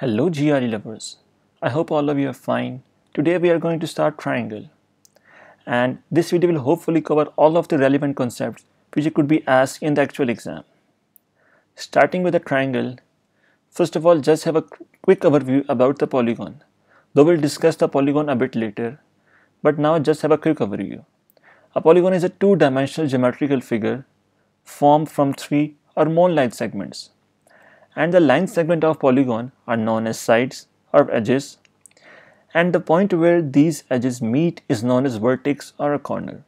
Hello GRE lovers. I hope all of you are fine. Today we are going to start triangle. And this video will hopefully cover all of the relevant concepts which could be asked in the actual exam. Starting with a triangle, first of all just have a quick overview about the polygon. Though we'll discuss the polygon a bit later, but now just have a quick overview. A polygon is a two-dimensional geometrical figure formed from three or more line segments and the line segment of polygon are known as sides or edges and the point where these edges meet is known as vertex or a corner.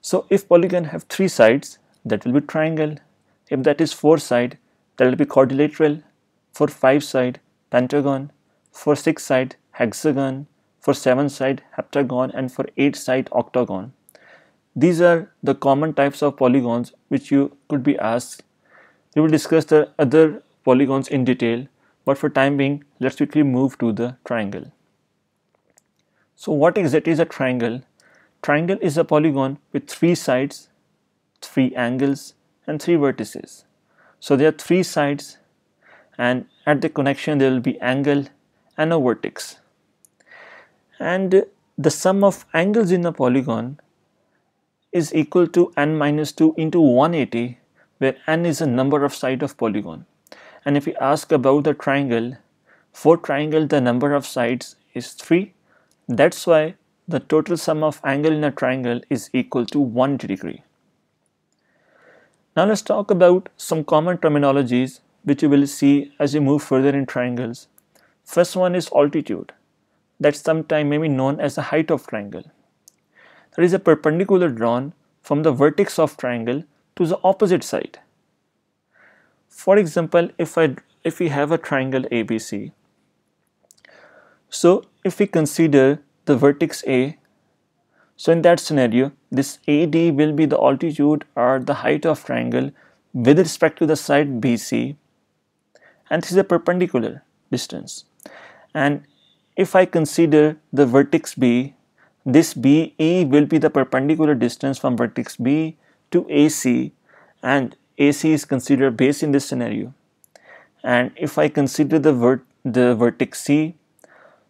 So if polygon have three sides that will be triangle, if that is four side that will be quadrilateral, for five side pentagon, for six side hexagon, for seven side heptagon. And for eight side octagon. These are the common types of polygons which you could be asked we will discuss the other polygons in detail, but for time being, let's quickly move to the triangle. So what exactly is a triangle? Triangle is a polygon with three sides, three angles and three vertices. So there are three sides and at the connection there will be angle and a vertex. And the sum of angles in a polygon is equal to n minus 2 into 180 where n is the number of side of polygon. And if we ask about the triangle, for triangle the number of sides is 3. That's why the total sum of angle in a triangle is equal to 1 degree. Now let's talk about some common terminologies which you will see as you move further in triangles. First one is altitude. That's sometimes maybe known as the height of triangle. There is a perpendicular drawn from the vertex of triangle to the opposite side. For example, if I if we have a triangle ABC, so if we consider the vertex A, so in that scenario, this AD will be the altitude or the height of triangle with respect to the side BC, and this is a perpendicular distance. And if I consider the vertex B, this BE will be the perpendicular distance from vertex B to AC and AC is considered base in this scenario. And if I consider the, vert the vertex C,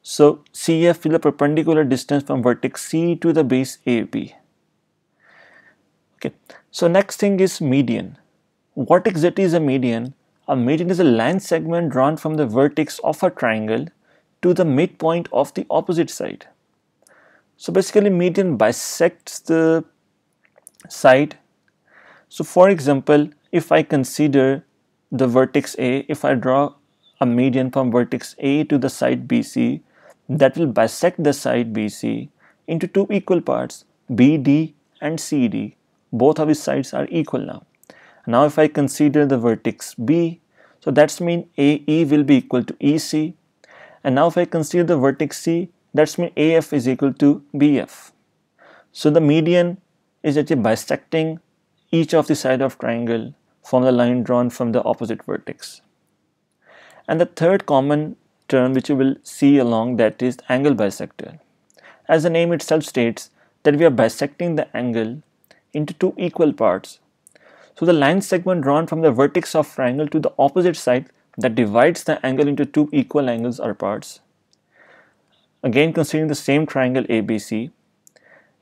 so CF is the perpendicular distance from vertex C to the base AB. Okay, so next thing is median. What exactly is a median? A median is a line segment drawn from the vertex of a triangle to the midpoint of the opposite side. So basically median bisects the side so for example, if I consider the vertex A, if I draw a median from vertex A to the side BC, that will bisect the side BC into two equal parts, BD and CD. Both of its sides are equal now. Now if I consider the vertex B, so that's mean AE will be equal to EC. And now if I consider the vertex C, that's mean AF is equal to BF. So the median is actually bisecting each of the side of triangle from the line drawn from the opposite vertex. And the third common term which you will see along that is angle bisector. As the name itself states that we are bisecting the angle into two equal parts. So the line segment drawn from the vertex of triangle to the opposite side that divides the angle into two equal angles or parts. Again considering the same triangle ABC,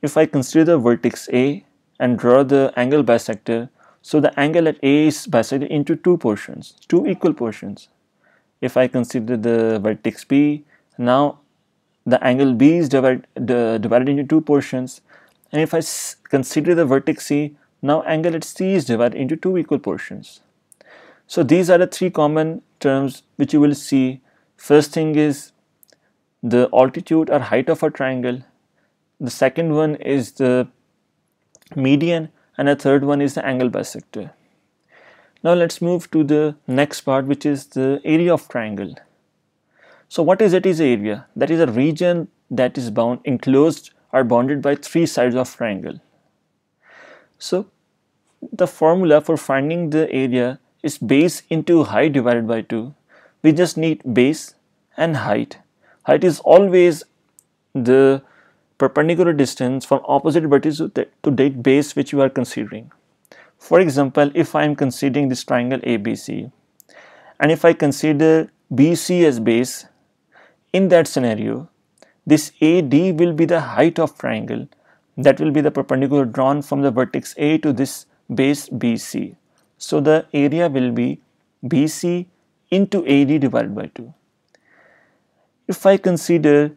if I consider the vertex A and draw the angle bisector. So the angle at A is bisected into two portions, two equal portions. If I consider the vertex B, now the angle B is divide, divided into two portions. And if I consider the vertex C, now angle at C is divided into two equal portions. So these are the three common terms which you will see. First thing is the altitude or height of a triangle. The second one is the median and a third one is the angle bisector. Now let's move to the next part which is the area of triangle. So what is it is area? That is a region that is bound enclosed or bounded by three sides of triangle. So the formula for finding the area is base into height divided by 2. We just need base and height. Height is always the perpendicular distance from opposite vertex to that base which you are considering. For example, if I am considering this triangle ABC and if I consider BC as base, in that scenario, this AD will be the height of triangle that will be the perpendicular drawn from the vertex A to this base BC. So the area will be BC into AD divided by 2. If I consider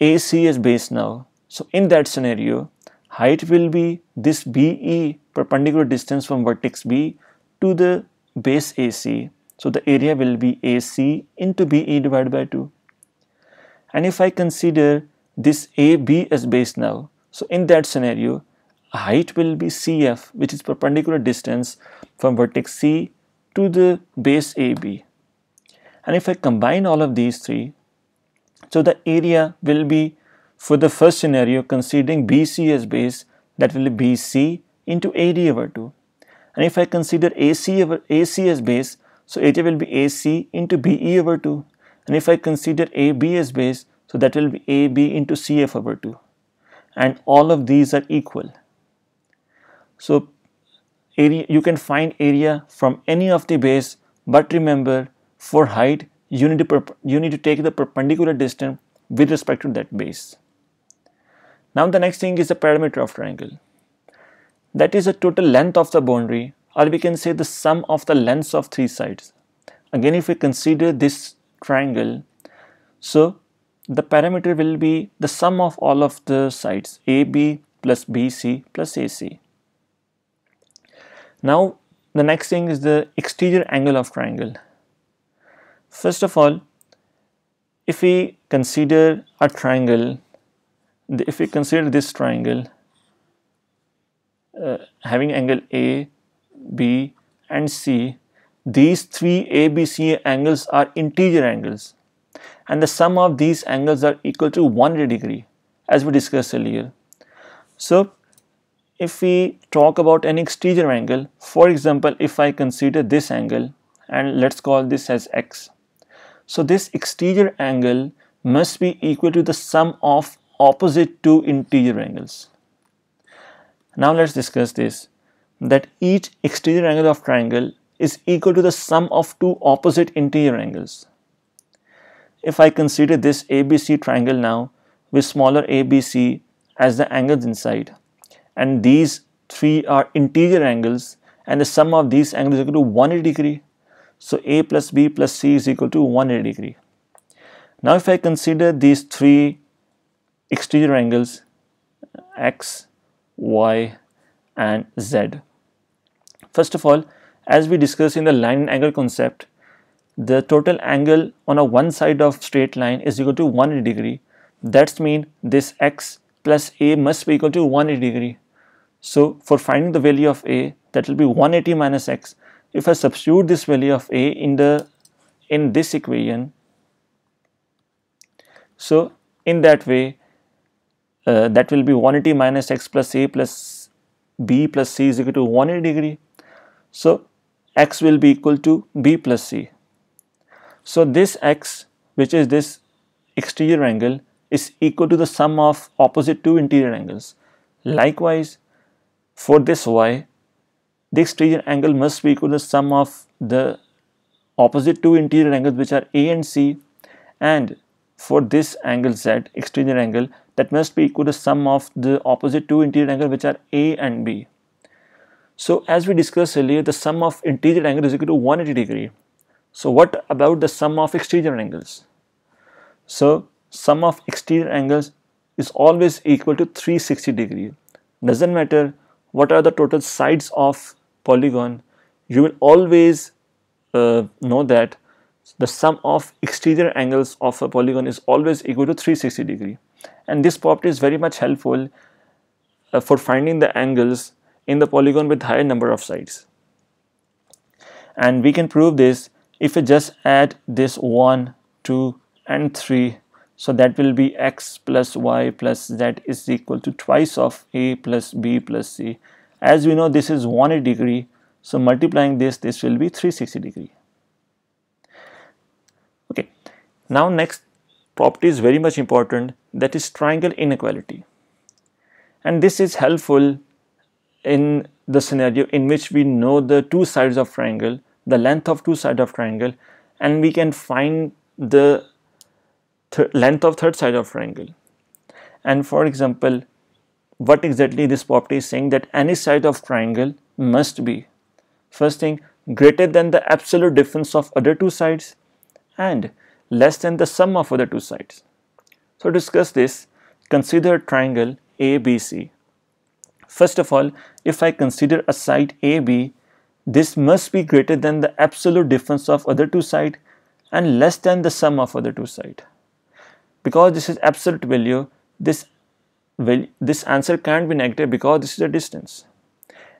AC as base now, so in that scenario, height will be this BE perpendicular distance from vertex B to the base AC. So the area will be AC into BE divided by 2. And if I consider this AB as base now, so in that scenario, height will be CF which is perpendicular distance from vertex C to the base AB. And if I combine all of these three, so the area will be for the first scenario considering BC as base that will be BC into AD over 2. And if I consider AC over AC as base, so area will be AC into BE over 2. And if I consider AB as base, so that will be AB into CF over 2. And all of these are equal. So area you can find area from any of the base, but remember for height you need to you need to take the perpendicular distance with respect to that base. Now the next thing is the perimeter of triangle. That is the total length of the boundary or we can say the sum of the lengths of three sides. Again if we consider this triangle, so the perimeter will be the sum of all of the sides AB plus BC plus AC. Now the next thing is the exterior angle of triangle. First of all, if we consider a triangle, if we consider this triangle uh, having angle A, B and C, these three ABC angles are interior angles and the sum of these angles are equal to 180 degree as we discussed earlier. So if we talk about an exterior angle, for example, if I consider this angle and let's call this as x. So this exterior angle must be equal to the sum of opposite two interior angles. Now let's discuss this that each exterior angle of triangle is equal to the sum of two opposite interior angles. If I consider this ABC triangle now with smaller ABC as the angles inside and these three are interior angles and the sum of these angles is equal to 180 degree. So A plus B plus C is equal to 180 degree. Now if I consider these three exterior angles X, Y and Z. First of all, as we discussed in the line and angle concept, the total angle on a one side of straight line is equal to 180 degree. That's mean this x plus a must be equal to 180 degree. So for finding the value of a, that will be 180 minus x. If I substitute this value of a in the in this equation, so in that way, uh, that will be 180 minus x plus a plus b plus c is equal to 180 degree. So x will be equal to b plus c. So this x which is this exterior angle is equal to the sum of opposite two interior angles. Likewise for this y the exterior angle must be equal to the sum of the opposite two interior angles which are a and c and for this angle z exterior angle that must be equal to sum of the opposite two interior angles which are a and b. So as we discussed earlier the sum of interior angle is equal to 180 degree so what about the sum of exterior angles? So sum of exterior angles is always equal to 360 degree. Doesn't matter what are the total sides of polygon, you will always uh, know that the sum of exterior angles of a polygon is always equal to 360 degree. And this property is very much helpful uh, for finding the angles in the polygon with higher number of sides. And we can prove this if we just add this 1 2 and 3 so that will be x plus y plus z is equal to twice of a plus b plus c as we know this is 180 degree so multiplying this this will be 360 degree okay now next property is very much important that is triangle inequality and this is helpful in the scenario in which we know the two sides of triangle the length of two sides of triangle and we can find the length of third side of triangle. And for example, what exactly this property is saying that any side of triangle must be first thing greater than the absolute difference of other two sides and less than the sum of other two sides. So to discuss this, consider triangle ABC. First of all, if I consider a side AB, this must be greater than the absolute difference of other two sides and less than the sum of other two sides. Because this is absolute value, this, this answer can't be negative because this is a distance.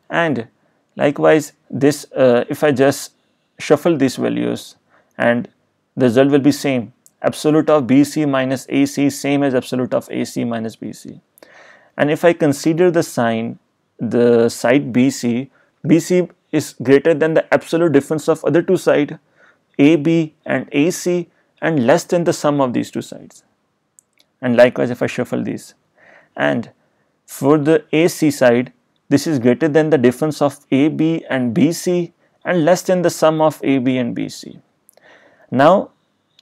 And likewise, this uh, if I just shuffle these values and the result will be same absolute of BC minus AC same as absolute of AC minus BC. And if I consider the sign, the side BC, BC is greater than the absolute difference of other two sides, AB and AC and less than the sum of these two sides. And likewise if I shuffle these. And for the AC side, this is greater than the difference of AB and BC and less than the sum of AB and BC. Now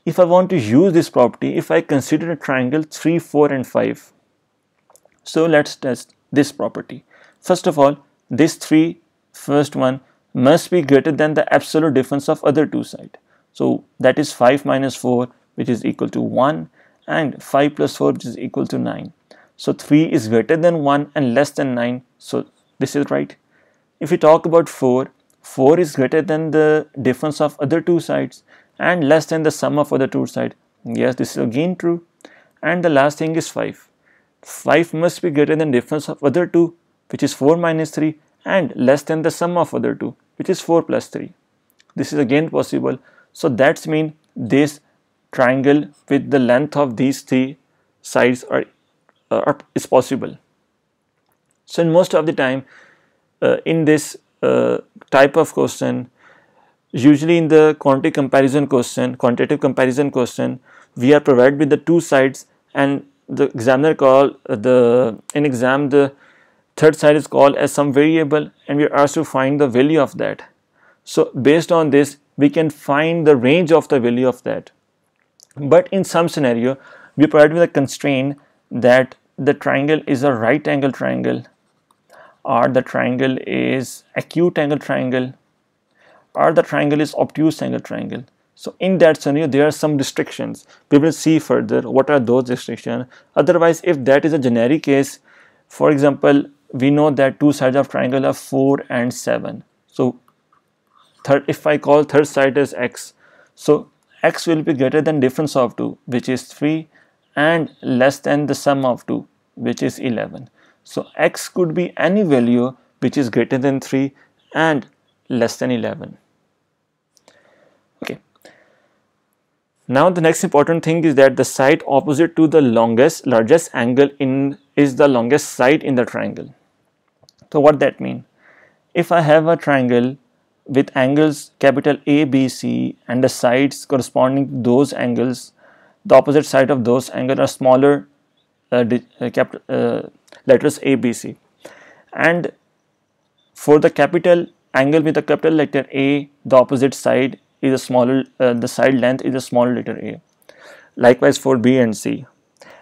if I want to use this property, if I consider a triangle 3, 4 and 5. So let's test this property. First of all, this 3 first one must be greater than the absolute difference of other two sides. So that is 5 minus 4 which is equal to 1 and 5 plus 4 which is equal to 9. So 3 is greater than 1 and less than 9. So this is right. If we talk about 4, 4 is greater than the difference of other two sides and less than the sum of other two sides. Yes, this is again true. And the last thing is 5. 5 must be greater than difference of other two which is 4 minus 3 and less than the sum of other two which is 4 plus 3. This is again possible. So that's mean this triangle with the length of these three sides are, uh, are is possible. So in most of the time uh, in this uh, type of question usually in the quantity comparison question, quantitative comparison question, we are provided with the two sides and the examiner call uh, the in exam the third side is called as some variable and we are asked to find the value of that. So based on this we can find the range of the value of that. But in some scenario we are provided with a constraint that the triangle is a right angle triangle or the triangle is acute angle triangle or the triangle is obtuse angle triangle. So in that scenario, there are some restrictions. We will see further what are those restrictions. Otherwise, if that is a generic case, for example, we know that two sides of triangle are 4 and 7. So third, if I call third side as x, so x will be greater than difference of 2, which is 3 and less than the sum of 2, which is 11. So x could be any value which is greater than 3 and less than 11 okay. Now the next important thing is that the side opposite to the longest largest angle in is the longest side in the triangle. So what that mean? If i have a triangle with angles capital A, B, C and the sides corresponding to those angles the opposite side of those angles are smaller uh, uh, capital, uh, letters A, B, C. And for the capital angle with a capital letter A, the opposite side is a smaller, uh, the side length is a smaller letter A. Likewise for B and C.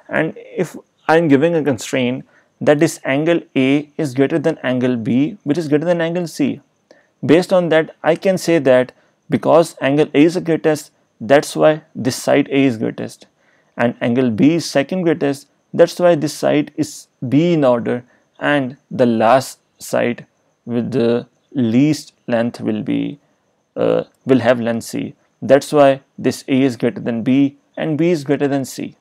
And if I am giving a constraint that this angle A is greater than angle B, which is greater than angle C. Based on that, I can say that because angle A is the greatest, that's why this side A is greatest. And angle B is second greatest, that's why this side is B in order and the last side with the least length will be uh, will have length C. That's why this A is greater than B and B is greater than C.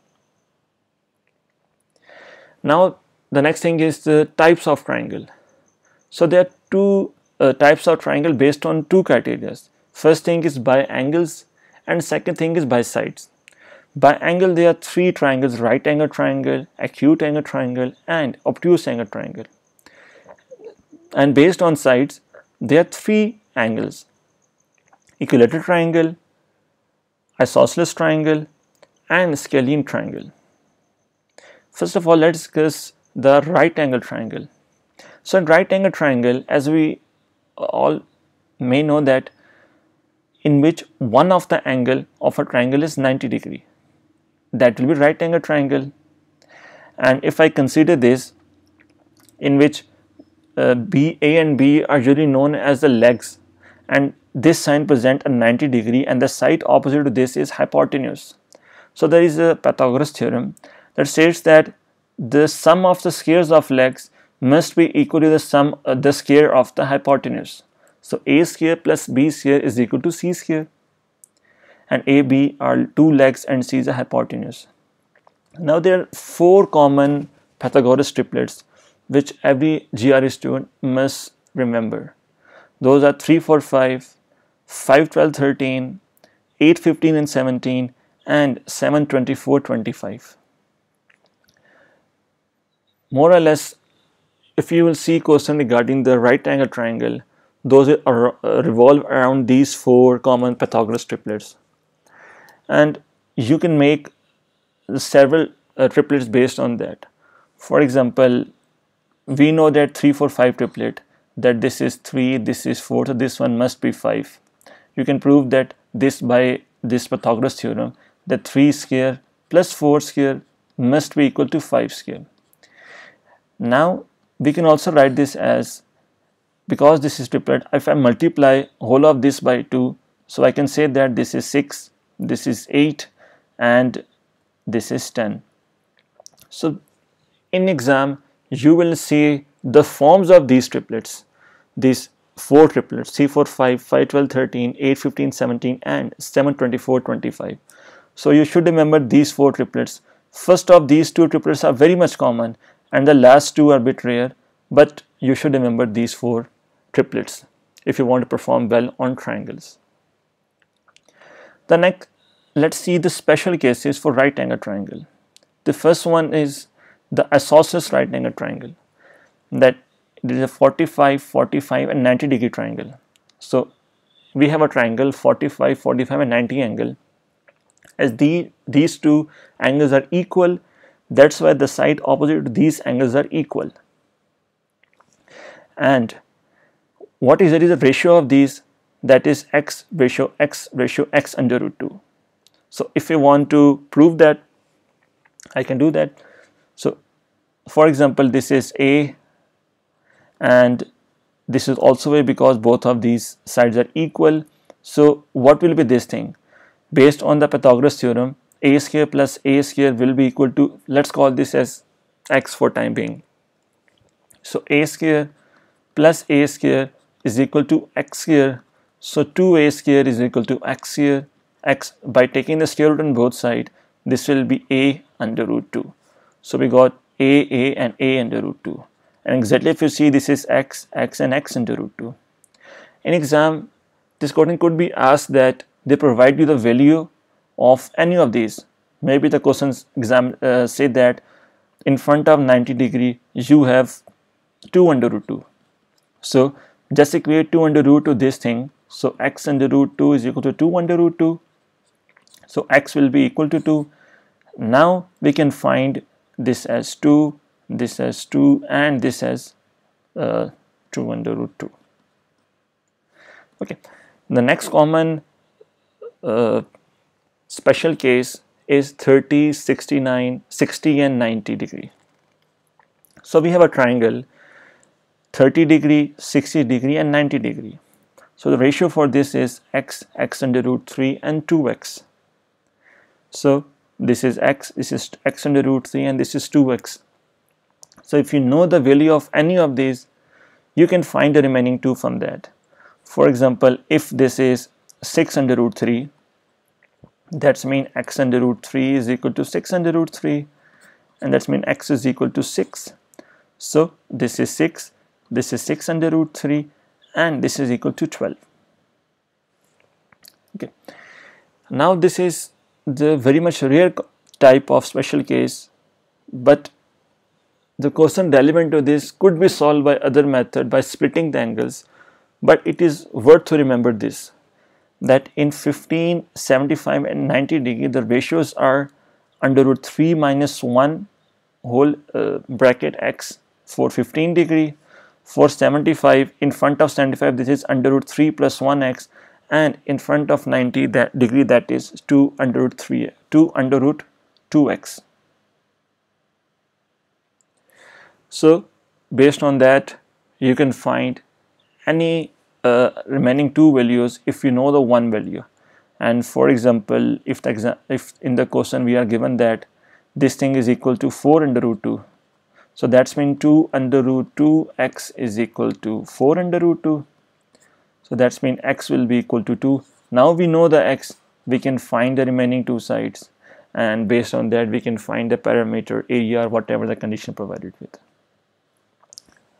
Now the next thing is the types of triangle. So there are two uh, types of triangle based on two criteria. First thing is by angles and second thing is by sides. By angle there are three triangles right angle triangle, acute angle triangle and obtuse angle triangle. And based on sides there are three angles equilateral triangle, isosceles triangle and scalene triangle. First of all let's discuss the right angle triangle. So in right angle triangle as we all may know that in which one of the angle of a triangle is 90 degree. That will be right angle triangle. And if I consider this in which B, A and B are usually known as the legs and this side present a 90 degree and the side opposite to this is hypotenuse. So there is a Pythagoras theorem that states that the sum of the squares of legs must be equal to the sum uh, the square of the hypotenuse. So a square plus b square is equal to c square and AB are two legs and C is a hypotenuse. Now there are four common Pythagoras triplets which every GRE student must remember. Those are 3, 4, 5, 5, 12, 13, 8, 15 and 17 and 7, 24, 25. More or less, if you will see question regarding the right angle triangle, those are, uh, revolve around these four common Pythagoras triplets. And you can make several uh, triplets based on that. For example, we know that 3 4 5 triplet that this is 3 this is 4 so this one must be 5 you can prove that this by this Pythagoras theorem that 3 square plus 4 square must be equal to 5 square. Now we can also write this as because this is triplet if I multiply whole of this by 2 so I can say that this is 6 this is 8 and this is 10 so in exam you will see the forms of these triplets, these four triplets, C4, 5, 5, 12, 13, 8, 15, 17 and 7, 24, 25. So you should remember these four triplets. First of these two triplets are very much common and the last two are a bit rare but you should remember these four triplets if you want to perform well on triangles. The next, let's see the special cases for right angle triangle. The first one is the isosceles right angle triangle that there is a 45 45 and 90 degree triangle. So we have a triangle 45 45 and 90 angle. As the these two angles are equal that's why the side opposite to these angles are equal. And what is it is a ratio of these? That is x ratio x ratio x under root 2 so if you want to prove that I can do that so for example this is a and this is also a because both of these sides are equal. So what will be this thing? Based on the Pythagoras theorem a square plus a square will be equal to let's call this as x for time being. So a square plus a square is equal to x square. So 2a square is equal to x square. X by taking the square root on both sides this will be a under root 2 so we got a, a and a under root 2. And exactly if you see this is x, x and x under root 2. In exam, this question could be asked that they provide you the value of any of these. Maybe the questions exam uh, say that in front of 90 degree you have 2 under root 2. So just equate 2 under root to this thing. So x under root 2 is equal to 2 under root 2. So x will be equal to 2. Now we can find this as 2 this as 2 and this as uh, 2 under root 2 okay. The next common uh, special case is 30 69 60 and 90 degree. So we have a triangle 30 degree 60 degree and 90 degree. So the ratio for this is x x under root 3 and 2x so this is x this is x under root 3 and this is 2x so if you know the value of any of these you can find the remaining two from that. For example if this is 6 under root 3 that's mean x under root 3 is equal to 6 under root 3 and that's mean x is equal to 6 so this is 6 this is 6 under root 3 and this is equal to 12 okay. Now this is the very much rare type of special case but the question relevant to this could be solved by other method by splitting the angles but it is worth to remember this that in 15 75 and 90 degree the ratios are under root 3 minus 1 whole uh, bracket x for 15 degree. For 75 in front of 75 this is under root 3 plus 1x and in front of 90 that degree that is 2 under root 3 2 under root 2x so based on that you can find any uh, remaining two values if you know the one value. And for example if the if in the question we are given that this thing is equal to 4 under root 2 so that's mean 2 under root 2 x is equal to 4 under root 2 so that's mean x will be equal to 2 now we know the x we can find the remaining two sides. And based on that we can find the perimeter area or whatever the condition provided with.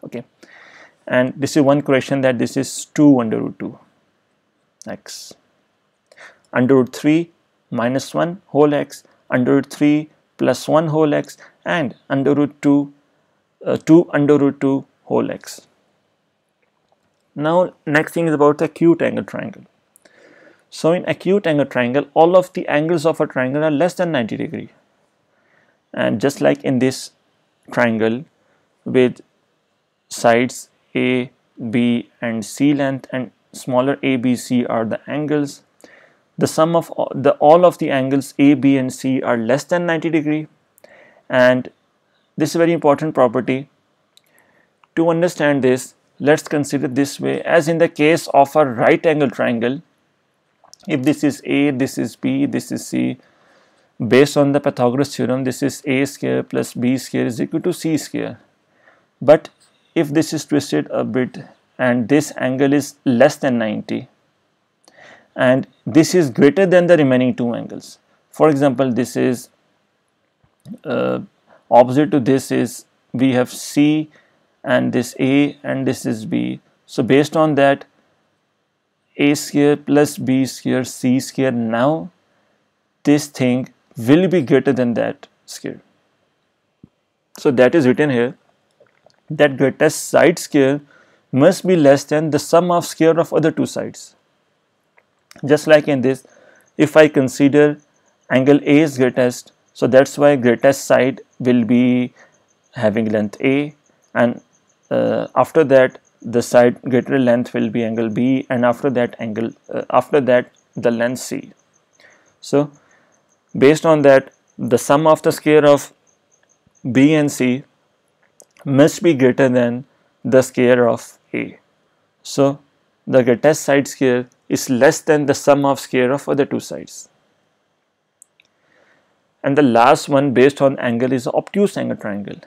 Okay. And this is one question that this is 2 under root 2 x. Under root 3 minus 1 whole x. Under root 3 plus 1 whole x. And under root 2 uh, 2 under root 2 whole x now next thing is about the acute angle triangle so in acute angle triangle all of the angles of a triangle are less than 90 degree and just like in this triangle with sides A, B and C length and smaller A, B, C are the angles. The sum of all, the, all of the angles A, B and C are less than 90 degree and this is a very important property. To understand this, let's consider this way as in the case of a right angle triangle, if this is A, this is B, this is C, based on the Pythagoras theorem, this is A square plus B square is equal to C square. But if this is twisted a bit and this angle is less than 90 and this is greater than the remaining two angles for example this is uh, opposite to this is we have C and this A and this is B so based on that A square plus B square C square now this thing will be greater than that square so that is written here that greatest side square must be less than the sum of square of other two sides. Just like in this, if I consider angle A is greatest, so that's why greatest side will be having length A and uh, after that the side greater length will be angle B and after that angle uh, after that the length C. So based on that the sum of the square of B and C must be greater than the square of A. So the greatest side square is less than the sum of square of other two sides. And the last one based on angle is obtuse angle triangle.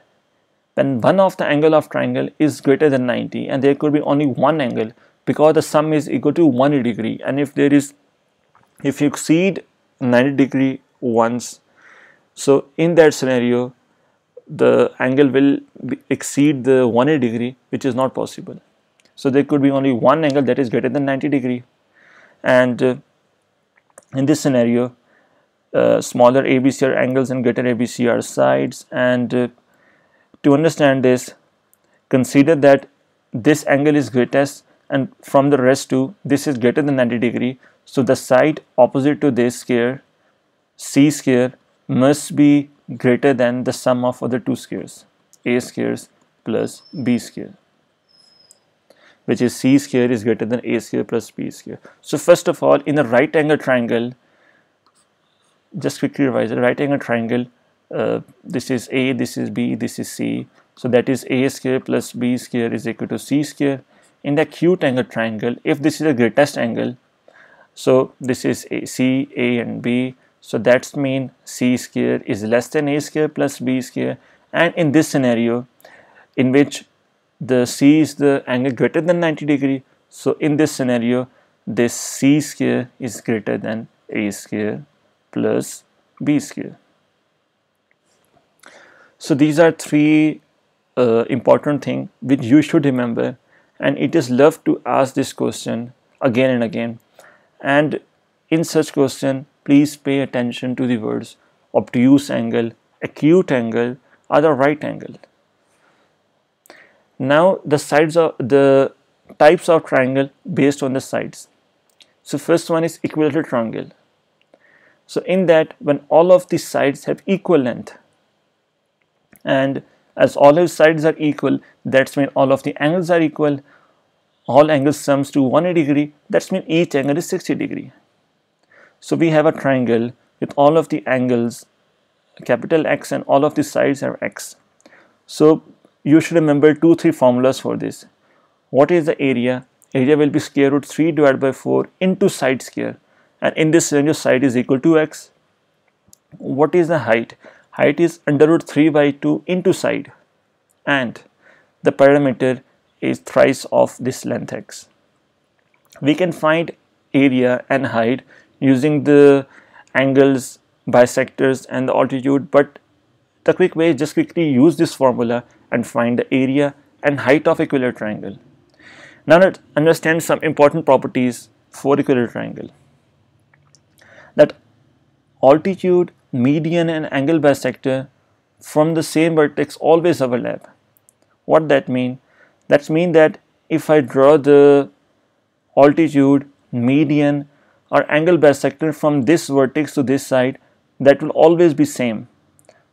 When one of the angle of triangle is greater than 90 and there could be only one angle because the sum is equal to 1 degree. And if there is if you exceed 90 degree once so in that scenario the angle will exceed the 180 degree which is not possible. So there could be only one angle that is greater than 90 degree. And uh, in this scenario uh, smaller ABC are angles and greater ABC are sides and uh, to understand this consider that this angle is greatest and from the rest two this is greater than 90 degree so the side opposite to this square C square must be greater than the sum of other two squares a squares plus b square which is c square is greater than a square plus b square. So first of all in a right angle triangle just quickly revise a right angle triangle uh, this is a this is b this is c. So that is a square plus b square is equal to c square. In the acute angle triangle if this is the greatest angle so this is a, c a and b. So that's mean c square is less than a square plus b square. And in this scenario in which the c is the angle greater than 90 degree so in this scenario this c square is greater than a square plus b square. So these are three uh, important things which you should remember and it is love to ask this question again and again and in such question please pay attention to the words obtuse angle, acute angle or the right angle. Now the sides of the types of triangle based on the sides. So first one is equilateral triangle. So in that when all of the sides have equal length and as all of sides are equal that's when all of the angles are equal. All angles sums to 180 degree that means each angle is 60 degree. So we have a triangle with all of the angles capital X and all of the sides are X. So you should remember two three formulas for this. What is the area? Area will be square root 3 divided by 4 into side square. And in this range scenario side is equal to x. What is the height height is under root 3 by 2 into side. And the perimeter is thrice of this length x. We can find area and height using the angles bisectors and the altitude but the quick way is just quickly use this formula and find the area and height of equilateral triangle. Now let's understand some important properties for equilateral triangle. That altitude, median and angle bisector from the same vertex always overlap. What that mean? That mean that if I draw the altitude, median or angle bisector from this vertex to this side, that will always be same.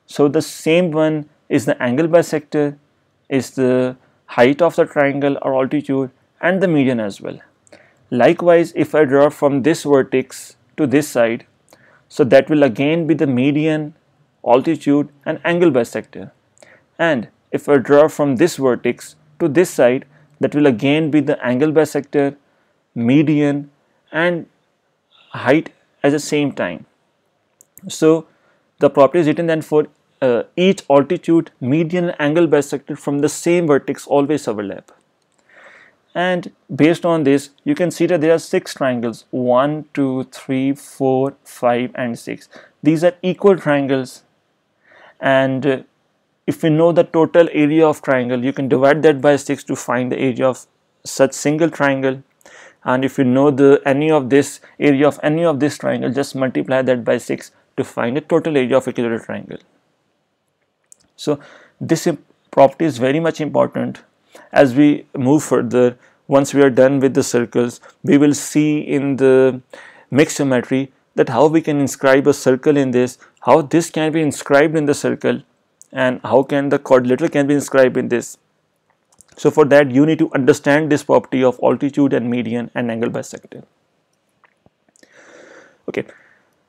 So the same one is the angle bisector, is the height of the triangle or altitude and the median as well. Likewise, if I draw from this vertex to this side, so that will again be the median, altitude and angle bisector. And if I draw from this vertex to this side, that will again be the angle bisector, median and height at the same time. So the property is written then for uh, each altitude, median angle bisector from the same vertex always overlap and based on this you can see that there are six triangles one two three four five and six. These are equal triangles. And uh, if we know the total area of triangle you can divide that by 6 to find the area of such single triangle. And if you know the any of this area of any of this triangle just multiply that by 6 to find the total area of equilateral triangle. So this property is very much important as we move further once we are done with the circles we will see in the mixed geometry that how we can inscribe a circle in this how this can be inscribed in the circle and how can the quadrilateral can be inscribed in this. So for that you need to understand this property of altitude and median and angle bisector. Okay.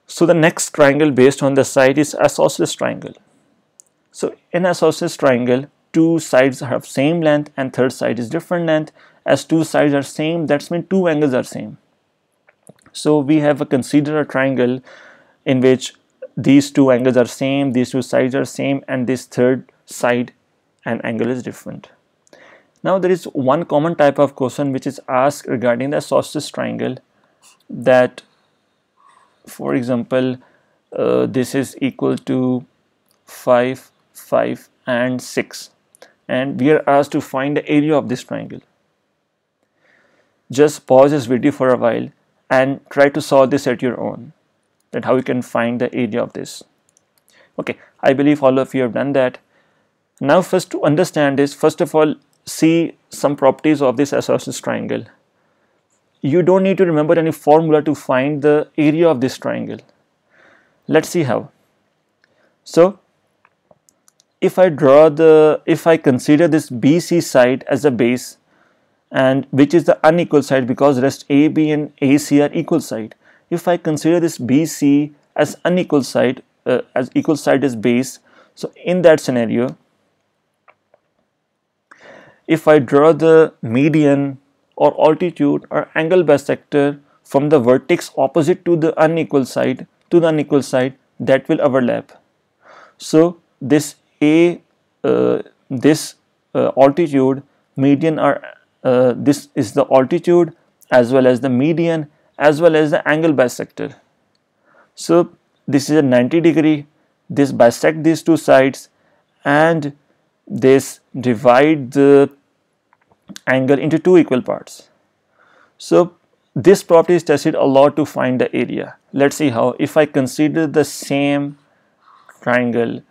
So the next triangle based on the side is isosceles triangle. So in isosceles triangle two sides have same length and third side is different length. As two sides are same that's mean two angles are same. So we have a consider a triangle in which these two angles are same these two sides are same and this third side and angle is different. Now there is one common type of question which is asked regarding the isosceles triangle that for example uh, this is equal to 5 5 and 6 and we are asked to find the area of this triangle. Just pause this video for a while and try to solve this at your own that how you can find the area of this. Okay, I believe all of you have done that. Now first to understand this, first of all see some properties of this isosceles triangle. You don't need to remember any formula to find the area of this triangle. Let's see how. So if I draw the, if I consider this BC side as a base and which is the unequal side because rest AB and AC are equal side. If I consider this BC as unequal side, uh, as equal side as base, so in that scenario, if I draw the median or altitude or angle bisector from the vertex opposite to the unequal side to the unequal side, that will overlap. So this a uh, this uh, altitude median or uh, this is the altitude as well as the median as well as the angle bisector. So this is a 90 degree this bisect these two sides and this divide the angle into two equal parts. So this property is tested a lot to find the area. Let's see how if i consider the same triangle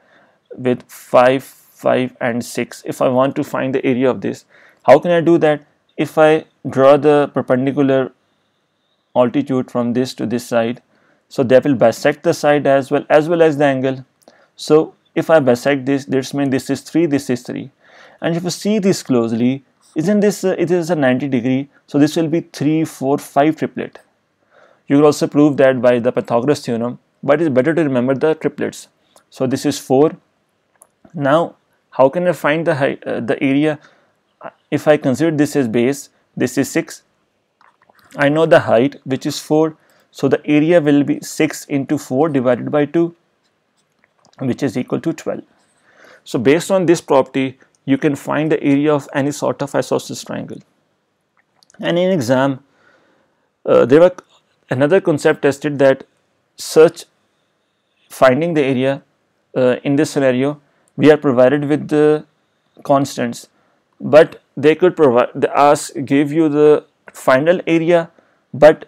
with 5 5 and 6 if I want to find the area of this how can I do that? If I draw the perpendicular altitude from this to this side so that will bisect the side as well as well as the angle. So if I bisect this this means this is 3 this is 3 and if you see this closely isn't this it is a 90 degree so this will be 3 4 5 triplet. You will also prove that by the Pythagoras theorem but it's better to remember the triplets. So this is 4 now how can I find the uh, the area? If I consider this as base this is 6 I know the height which is 4 so the area will be 6 into 4 divided by 2 which is equal to 12 so based on this property you can find the area of any sort of isosceles triangle. And in exam uh, there were another concept tested that such finding the area uh, in this scenario we are provided with the constants but they could provide the ask give you the final area but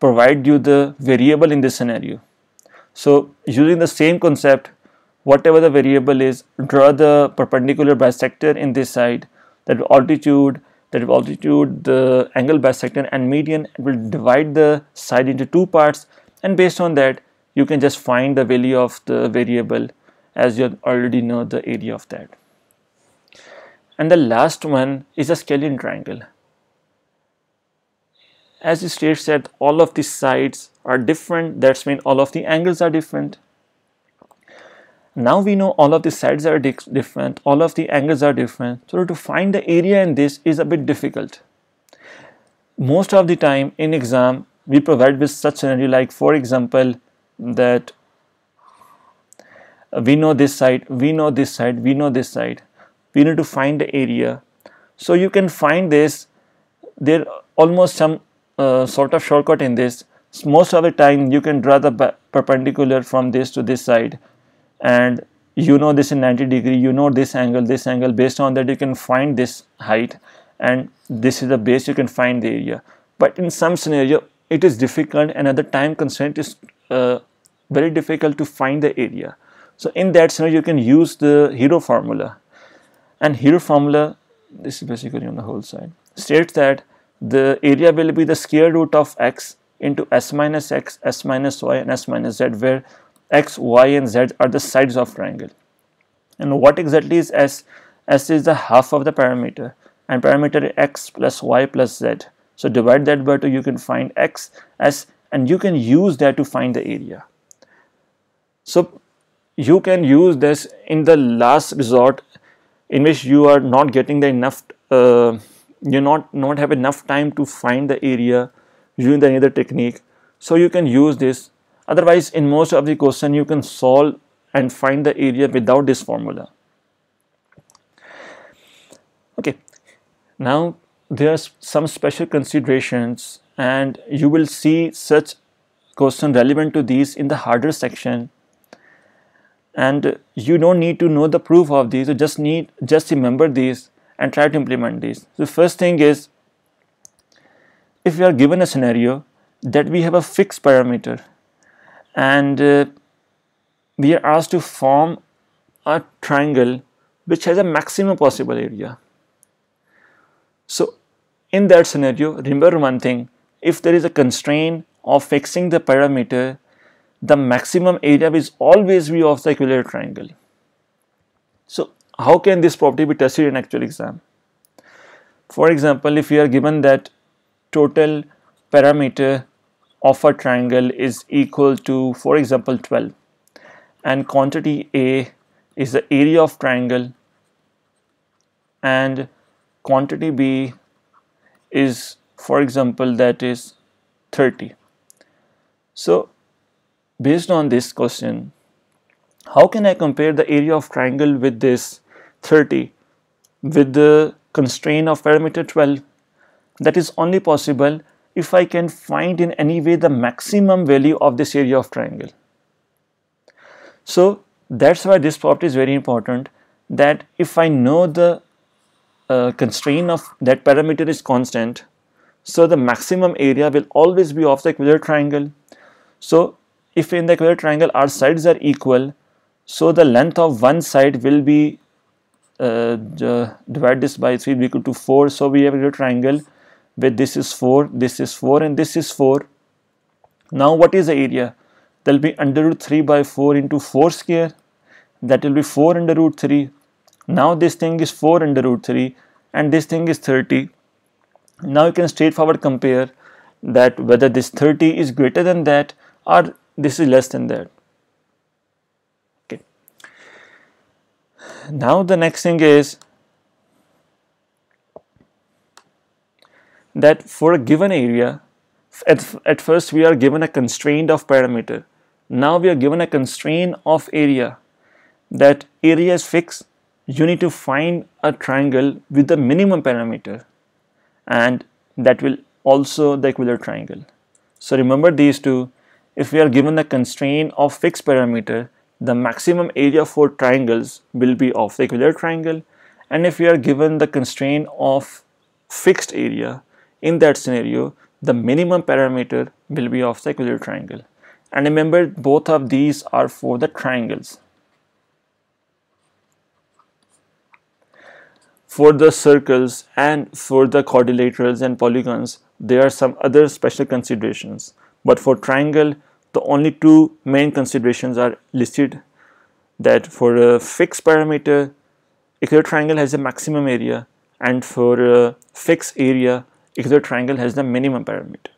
provide you the variable in this scenario. So using the same concept whatever the variable is draw the perpendicular bisector in this side that altitude that altitude the angle bisector and median will divide the side into two parts and based on that you can just find the value of the variable as you already know the area of that. And the last one is a scalene triangle. As it states that all of the sides are different. That's mean all of the angles are different. Now we know all of the sides are di different. All of the angles are different. So to find the area in this is a bit difficult. Most of the time in exam we provide with such scenario like for example that we know this side we know this side we know this side. We need to find the area. So you can find this. There almost some uh, sort of shortcut in this. Most of the time you can draw the perpendicular from this to this side. And you know this in 90 degree you know this angle this angle. Based on that you can find this height. And this is the base you can find the area. But in some scenario it is difficult. And at the time constraint is uh, very difficult to find the area so in that scenario you can use the hero formula. And hero formula this is basically on the whole side states that the area will be the square root of x into s minus x s minus y and s minus z where x y and z are the sides of triangle. And what exactly is s? s is the half of the perimeter and perimeter x plus y plus z. So divide that by 2 you can find x s and you can use that to find the area. So you can use this in the last resort in which you are not getting the enough uh, you not not have enough time to find the area using the other technique. So you can use this. Otherwise in most of the question you can solve and find the area without this formula. Okay. Now there are some special considerations and you will see such question relevant to these in the harder section and you don't need to know the proof of these. You just need just remember these and try to implement these. The first thing is if we are given a scenario that we have a fixed perimeter and uh, we are asked to form a triangle which has a maximum possible area. So in that scenario remember one thing. If there is a constraint of fixing the perimeter the maximum area will always be of the equilateral triangle. So how can this property be tested in actual exam? For example, if you are given that total perimeter of a triangle is equal to, for example, 12 and quantity A is the area of triangle and quantity B is, for example, that is 30. So based on this question, how can I compare the area of triangle with this 30 with the constraint of perimeter 12? That is only possible if I can find in any way the maximum value of this area of triangle. So that's why this property is very important that if I know the uh, constraint of that perimeter is constant, so the maximum area will always be of the equilateral triangle. So if in the equilateral triangle our sides are equal so the length of one side will be uh, divide this by 3 equal to 4 so we have a triangle where this is 4 this is 4 and this is 4 now what is the area? There will be under root 3 by 4 into 4 square. That will be 4 under root 3 now this thing is 4 under root 3 and this thing is 30 now you can straightforward compare that whether this 30 is greater than that or this is less than that. Okay. Now the next thing is that for a given area at, at first we are given a constraint of perimeter. Now we are given a constraint of area. That area is fixed. You need to find a triangle with the minimum perimeter. And that will also the equilateral triangle. So remember these two. If we are given the constraint of fixed perimeter, the maximum area for triangles will be of the equilateral triangle. And if we are given the constraint of fixed area, in that scenario, the minimum perimeter will be of the equilateral triangle. And remember, both of these are for the triangles. For the circles and for the quadrilaterals and polygons, there are some other special considerations. But for triangle, the only two main considerations are listed that for a fixed perimeter, equilateral triangle has a maximum area and for a fixed area, equilateral triangle has the minimum perimeter.